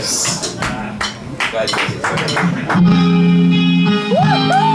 Yes. God you.